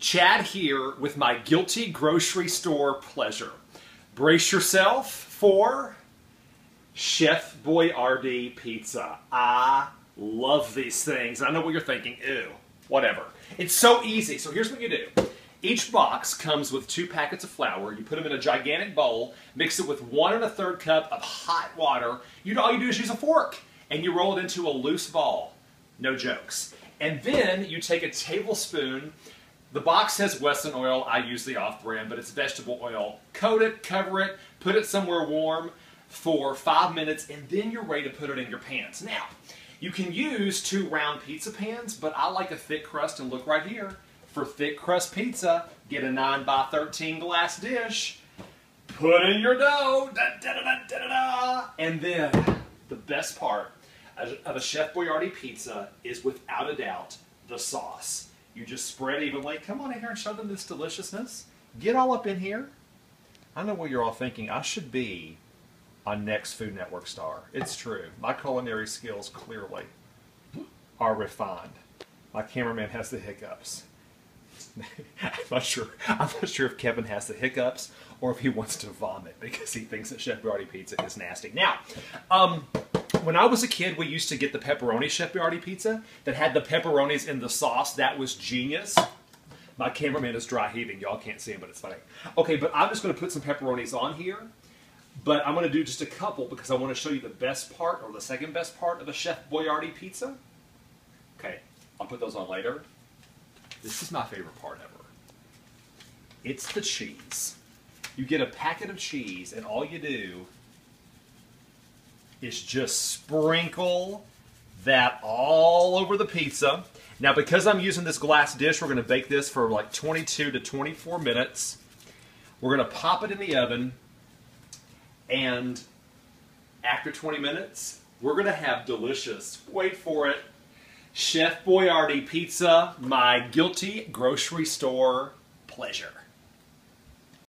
Chad here with my guilty grocery store pleasure. Brace yourself for Chef Boyardee pizza. I love these things. I know what you're thinking. Ew, whatever. It's so easy. So here's what you do. Each box comes with two packets of flour. You put them in a gigantic bowl, mix it with one and a third cup of hot water. You all you do is use a fork and you roll it into a loose ball. No jokes. And then you take a tablespoon the box says Wesson oil. I use the off-brand, but it's vegetable oil. Coat it, cover it, put it somewhere warm for five minutes, and then you're ready to put it in your pans. Now, you can use two round pizza pans, but I like a thick crust, and look right here. For thick crust pizza, get a 9 by 13 glass dish, put in your dough, da, da, da, and then the best part of a Chef Boyardee pizza is without a doubt the sauce. You just spread evenly. Come on in here and show them this deliciousness. Get all up in here. I know what you're all thinking. I should be a next Food Network star. It's true. My culinary skills clearly are refined. My cameraman has the hiccups. I'm not sure. I'm not sure if Kevin has the hiccups or if he wants to vomit because he thinks that Chef Boyardee pizza is nasty. Now, um, when I was a kid, we used to get the pepperoni Chef Boyardee pizza that had the pepperonis in the sauce. That was genius. My cameraman is dry heaving. Y'all can't see him, but it's funny. Okay, but I'm just going to put some pepperonis on here. But I'm going to do just a couple because I want to show you the best part or the second best part of a Chef Boyardee pizza. Okay, I'll put those on later. This is my favorite part ever. It's the cheese. You get a packet of cheese and all you do is just sprinkle that all over the pizza. Now, because I'm using this glass dish, we're to bake this for like 22 to 24 minutes. We're to pop it in the oven, and after 20 minutes, we're to have delicious, wait for it, Chef Boyardee pizza, my guilty grocery store pleasure.